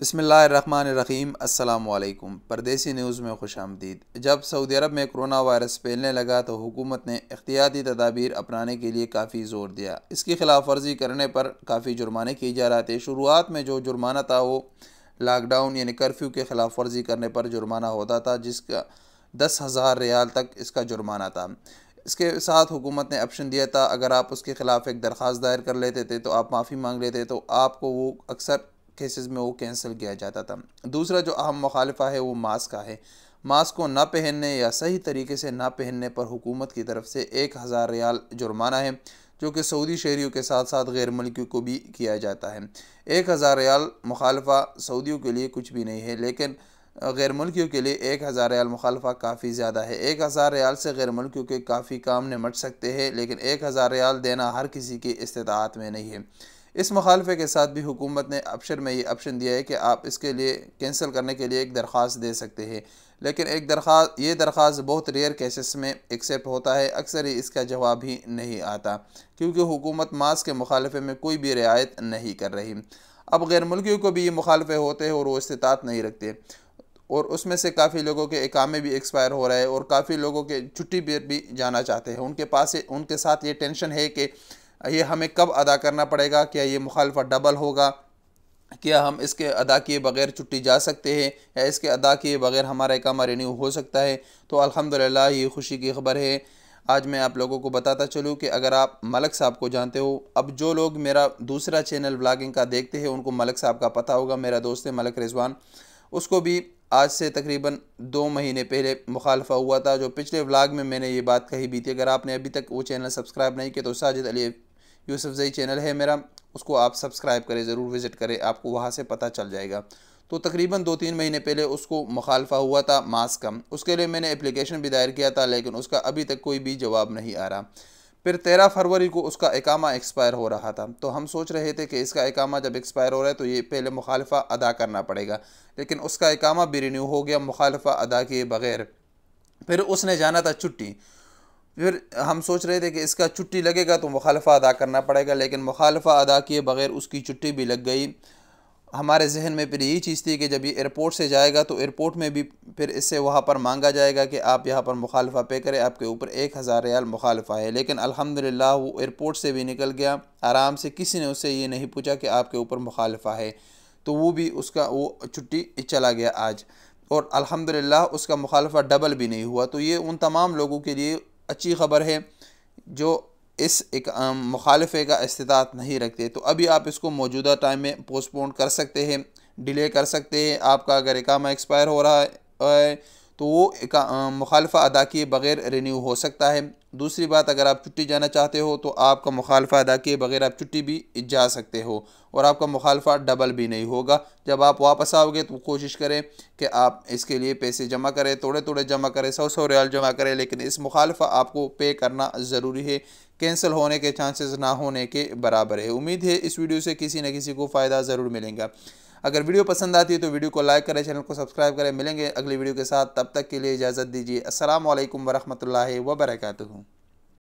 بسم اللہ الرحمن الرحیم، السلام علیکم۔ پردیسی نیوز میں خوش آمدید۔ جب سعودی عرب میں کرونا وائرس پھیلنے لگا تو حکومت نے احتیاطی تدابیر اپنانے کے لیے کافی زور دیا۔ اس کی خلاف ورزی کرنے پر کافی جرمانے کی جا رہے تھے۔ شروعات میں جو جرمانہ تھا وہ لاک ڈاؤن یعنی کرفیو کے خلاف ورزی کرنے پر جرمانہ ہوتا تھا، جس کا دس ہزار ریال تک اس کا جرمانہ تھا۔ اس کے ساتھ حکومت نے آپشن دیا تھا، اگر آپ اس کے خلاف ایک درخواست دائر کر لیتے تھے تو آپ معافی مانگ لیتے تو آپ کو وہ اکثر کیسز میں وہ کینسل کیا جاتا تھا۔ دوسرا جو اہم مخالفہ ہے وہ ماسک کا ہے۔ ماسک کو نہ پہننے یا صحیح طریقے سے نہ پہننے پر حکومت کی طرف سے ایک ہزار ریال جرمانہ ہے، جو کہ سعودی شہریوں کے ساتھ ساتھ غیر ملکیوں کو بھی کیا جاتا ہے۔ ایک ہزار ریال مخالفہ سعودیوں کے لیے کچھ بھی نہیں ہے، لیکن غیر ملکیوں کے لیے ایک ہزار ریال مخالفہ کافی زیادہ ہے۔ ایک ہزار ریال سے غیر ملکیوں کے کافی کام نمٹ سکتے ہیں، لیکن ایک ہزار ریال دینا ہر کسی کی استطاعت میں نہیں ہے۔ اس مخالفے کے ساتھ بھی حکومت نے آپشن میں یہ آپشن دیا ہے کہ آپ اس کے لیے کینسل کرنے کے لیے ایک درخواست دے سکتے ہیں۔ لیکن ایک درخواست، یہ درخواست بہت ریئر کیسز میں ایکسیپٹ ہوتا ہے، اکثر ہی اس کا جواب ہی نہیں آتا۔ کیونکہ حکومت ماسک کے مخالفے میں کوئی بھی رعایت نہیں کر رہی۔ اب غیر ملکیوں کو بھی یہ مخالفے ہوتے ہیں اور وہ استطاعت نہیں رکھتے۔ اور اس میں سے کافی لوگوں کے اقامے بھی ایکسپائر ہو رہے ہیں اور کافی لوگوں کے چھٹی بھی جانا چاہتے ہیں۔ ان کے پاس، ان کے ساتھ یہ ٹینشن ہے کہ یہ ہمیں کب ادا کرنا پڑے گا؟ کیا یہ مخالفہ ڈبل ہوگا؟ کیا ہم اس کے ادا کیے بغیر چھٹی جا سکتے ہیں؟ یا اس کے ادا کیے بغیر ہمارا اقامہ رینیو ہو سکتا ہے؟ تو الحمدللہ یہ خوشی کی خبر ہے۔ آج میں آپ لوگوں کو بتاتا چلوں کہ اگر آپ ملک صاحب کو جانتے ہو، اب جو لوگ میرا دوسرا چینل بلاگنگ کا دیکھتے ہیں، ان کو ملک صاحب کا پتہ ہوگا۔ میرا دوست ہے ملک رضوان۔ اس کو بھی آج سے تقریباً دو مہینے پہلے مخالفہ ہوا تھا۔ جو پچھلے ولاگ میں میں نے یہ بات کہی بھی تھی، اگر آپ نے ابھی تک وہ چینل سبسکرائب نہیں کیا تو ساجد علی یوسف زئی چینل ہے میرا، اس کو آپ سبسکرائب کریں، ضرور وزٹ کریں، آپ کو وہاں سے پتہ چل جائے گا۔ تو تقریباً دو تین مہینے پہلے اس کو مخالفہ ہوا تھا ماسک کا۔ اس کے لیے میں نے اپلیکیشن بھی دائر کیا تھا، لیکن اس کا ابھی تک کوئی بھی جواب نہیں آ رہا۔ پھر تیرہ فروری کو اس کا اقامہ ایکسپائر ہو رہا تھا۔ تو ہم سوچ رہے تھے کہ اس کا اقامہ جب ایکسپائر ہو رہا ہے تو یہ پہلے مخالفہ ادا کرنا پڑے گا۔ لیکن اس کا اقامہ بھی رینیو ہو گیا، مخالفہ ادا کیے بغیر۔ پھر اس نے جانا تھا چھٹی۔ پھر ہم سوچ رہے تھے کہ اس کا چھٹی لگے گا تو مخالفہ ادا کرنا پڑے گا، لیکن مخالفہ ادا کیے بغیر اس کی چھٹی بھی لگ گئی۔ ہمارے ذہن میں پھر یہی چیز تھی کہ جب یہ ایئرپورٹ سے جائے گا تو ایئرپورٹ میں بھی پھر اس سے وہاں پر مانگا جائے گا کہ آپ یہاں پر مخالفہ پے کریں، آپ کے اوپر ایک ہزار ریال مخالفہ ہے۔ لیکن الحمدللہ وہ ایئرپورٹ سے بھی نکل گیا۔ آرام سے کسی نے اس سے یہ نہیں پوچھا کہ آپ کے اوپر مخالفہ ہے۔ تو وہ بھی اس کا، وہ چھٹی چلا گیا آج۔ اور الحمدللہ اس کا مخالفہ ڈبل بھی نہیں ہوا۔ تو یہ ان تمام لوگوں کے لیے اچھی خبر ہے، جو اس ایک مخالفے کا استطاعت نہیں رکھتے۔ تو ابھی آپ اس کو موجودہ ٹائم میں پوسٹ پون کر سکتے ہیں، ڈیلے کر سکتے ہیں۔ آپ کا اگر اقامہ ایکسپائر ہو رہا ہے تو وہ مخالفہ ادا کیے بغیر رینیو ہو سکتا ہے۔ دوسری بات، اگر آپ چھٹی جانا چاہتے ہو تو آپ کا مخالفہ ادا کیے بغیر آپ چھٹی بھی جا سکتے ہو اور آپ کا مخالفہ ڈبل بھی نہیں ہوگا۔ جب آپ واپس آؤ گے تو کوشش کریں کہ آپ اس کے لیے پیسے جمع کریں توڑے توڑے جمع کریں، سو سو ریال جمع کریں، لیکن اس مخالفہ آپ کو پے کرنا ضروری ہے۔ کینسل ہونے کے چانسز نہ ہونے کے برابر ہے۔ امید ہے اس ویڈیو سے کسی نہ کسی کو فائدہ ضرور ملیں گا۔ اگر ویڈیو پسند آتی ہے تو ویڈیو کو لائک کریں، چینل کو سبسکرائب کریں۔ ملیں گے اگلی ویڈیو کے ساتھ۔ تب تک کے لیے اجازت دیجیے السلام علیکم ورحمۃ اللہ وبرکاتہ۔